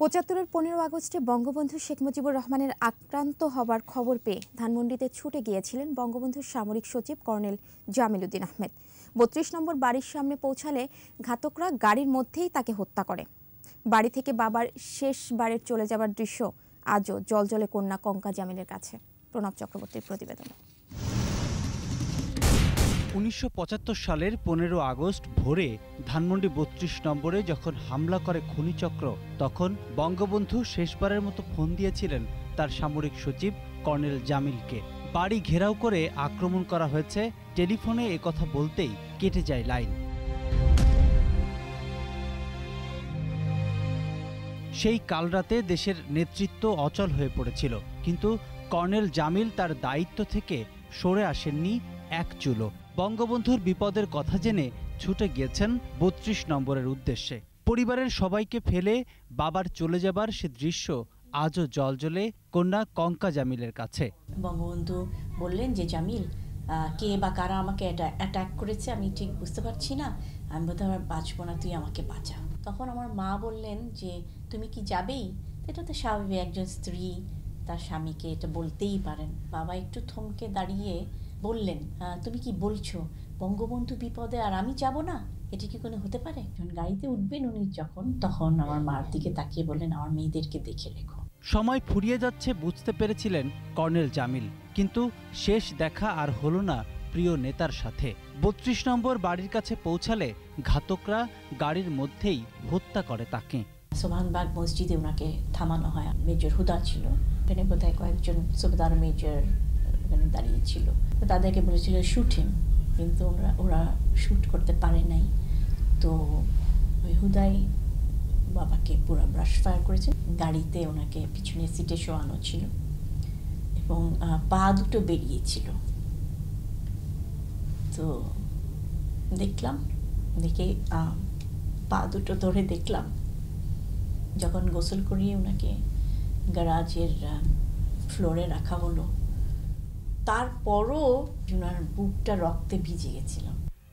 পঁচাত্তরের পনেরো আগস্টে বঙ্গবন্ধু শেখ মুজিবুর রহমানের আক্রান্ত হবার খবর পেয়ে ধানমন্ডিতে ছুটে গিয়েছিলেন বঙ্গবন্ধুর সামরিক সচিব কর্নেল জামিল উদ্দিন আহমেদ। বত্রিশ নম্বর বাড়ির সামনে পৌঁছালে ঘাতকরা গাড়ির মধ্যেই তাকে হত্যা করে। বাড়ি থেকে বাবার শেষবারের চলে যাবার দৃশ্য আজও জলজলে কন্যা কঙ্কা জামিলের কাছে। প্রণব চক্রবর্তীর প্রতিবেদন। উনিশশো পঁচাত্তর সালের পনেরো আগস্ট ভোরে ধানমন্ডি বত্রিশ নম্বরে যখন হামলা করে খুনিচক্র, তখন বঙ্গবন্ধু শেষবারের মতো ফোন দিয়েছিলেন তার সামরিক সচিব কর্নেল জামিলকে। বাড়ি ঘেরাও করে আক্রমণ করা হয়েছে, টেলিফোনে এ কথা বলতেই কেটে যায় লাইন। সেই কালরাতে দেশের নেতৃত্ব অচল হয়ে পড়েছিল, কিন্তু কর্নেল জামিল তার দায়িত্ব থেকে সরে আসেননি এক চুলো। বঙ্গবন্ধুর বিপদের কথা জেনে ছুটে গিয়েছেন বত্রিশ নম্বরের উদ্দেশ্যে। পরিবারের সবাইকে ফেলে বাবার চলে যাবার সে দৃশ্য আজও জলজলে কন্যা কঙ্কা জামিলের কাছে। বঙ্গবন্ধু বললেন যে, জামিল কে বা কারা আমাকে এটা অ্যাটাক করেছে আমি ঠিক বুঝতে পারছি না। আমি বোধহয় আমার বাঁচবো না, তুই আমাকে বাঁচা। তখন আমার মা বললেন যে, তুমি কি যাবেই? এটা তো স্বাভাবিক, একজন স্ত্রী তার স্বামীকে এটা বলতেই পারেন। বাবা একটু থমকে দাঁড়িয়ে বললেন তুমি কি বলছো বঙ্গবন্ধু বিপদে আর আমি যাব না? এটা কি কোনো হতে পারে? যখন গাড়িতে উঠবেন উনি যখন তখন আমার মার দিকে তাকিয়ে বললেন আমার মেয়েদেরকে দেখে রেখো। সময় ফুরিয়ে যাচ্ছে বুঝতে পেরেছিলেন কর্নেল জামিল কিন্তু শেষ দেখা আর হলো না প্রিয় নেতার সাথে। বত্রিশ নম্বর বাড়ির কাছে পৌঁছালে ঘাতকরা গাড়ির মধ্যেই হত্যা করে তাকে। সোভানবাগ মসজিদে ওনাকে থামানো হয়। মেজর হুদা ছিল। এখানে বোধহয় কয়েকজন সুবেদার মেজর ওখানে দাঁড়িয়েছিল তো তাদেরকে বলেছিল শুট হিম কিন্তু ওরা ওরা শ্যুট করতে পারে নাই। তো ওই হুদাই বাবাকে পুরো ব্রাশ ফায়ার করেছে। গাড়িতে ওনাকে পিছনে সিটে শোয়ানো ছিল এবং পা দুটো বেরিয়েছিল। তো দেখলাম, দেখে পা দুটো ধরে দেখলাম। যখন গোসল করিয়ে ওনাকে গ্যারাজের ফ্লোরে রাখা হলো তারপরও ওনার বুকটা রক্তে ভিজে গেছিল।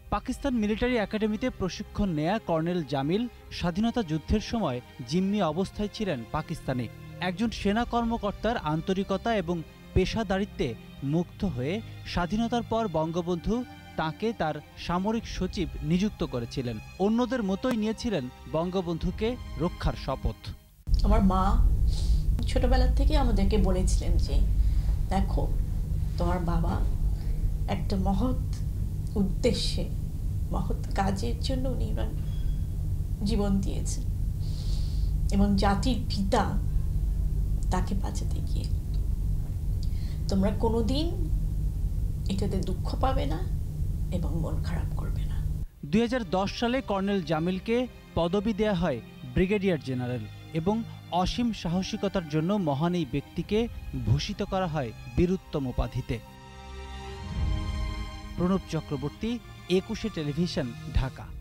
পাকিস্তান মিলিটারি একাডেমিতে প্রশিক্ষণ নেয়া কর্নেল জামিল স্বাধীনতা যুদ্ধের সময় জিম্মি অবস্থায় ছিলেন পাকিস্তানে। একজন সেনা কর্মকর্তার আন্তরিকতা এবং পেশাদারিত্বে মুগ্ধ হয়ে স্বাধীনতার পর বঙ্গবন্ধু তাকে তার সামরিক সচিব নিযুক্ত করেছিলেন। অন্যদের মতোই নিয়েছিলেন বঙ্গবন্ধুকে রক্ষার শপথ। আমার মা ছোটবেলা থেকে আমাদেরকে বলেছিলেন যে দেখো তোমার বাবা একটা মহৎ উদ্দেশ্যে, মহৎ কাজের জন্য উনি জীবন দিয়েছেন। এবং জাতির পিতা তাকে বাঁচাতে গিয়ে। তোমরা কোনোদিন এটাতে দুঃখ পাবে না এবং মন খারাপ করবে না। দুই হাজার দশ সালে কর্নেল জামিলকে পদবি দেয়া হয় ব্রিগেডিয়ার জেনারেল এবং অসীম সাহসিকতার জন্য মহান এই ব্যক্তিকে ভূষিত করা হয় বীরুত্তম উপাধিতে। প্রণব চক্রবর্তী, একুশে টেলিভিশন, ঢাকা।